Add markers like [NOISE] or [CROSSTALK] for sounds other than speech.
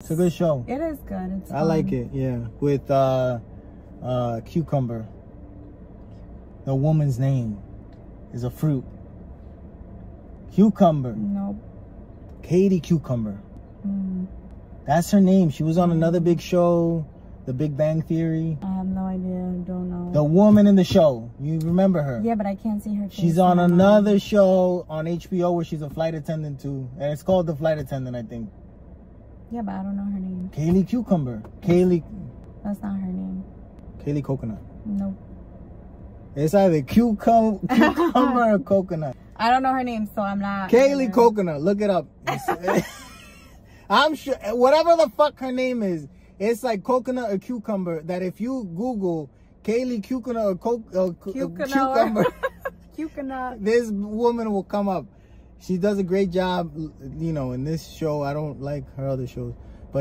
It's a good show. It is good. It's I like it. Yeah, with uh, uh, cucumber. The woman's name is a fruit. Cucumber. Nope. Katie Cucumber. Mm, That's her name. She was on another big show, The Big Bang Theory. I have no idea. I Don't know. The woman in the show. You remember her? yeah, but I can't see her face. She's on another show on HBO where she's a flight attendant too. And it's called The Flight Attendant, I think. Yeah, but I don't know her name. Kaley Cucumber. Kaley That's not her name. Kaley Coconut. Nope. It's either cucum- cucumber or coconut. [LAUGHS] I don't know her name, so I'm not. Kaley Coconut. Look it up. [LAUGHS] I'm sure whatever the fuck her name is, it's like coconut or cucumber. That if you Google Kaley Cucumber or co- Cucumber. cucumber, [LAUGHS] Cucumber. this woman will come up. She does a great job, you know, in this show. I don't like her other shows.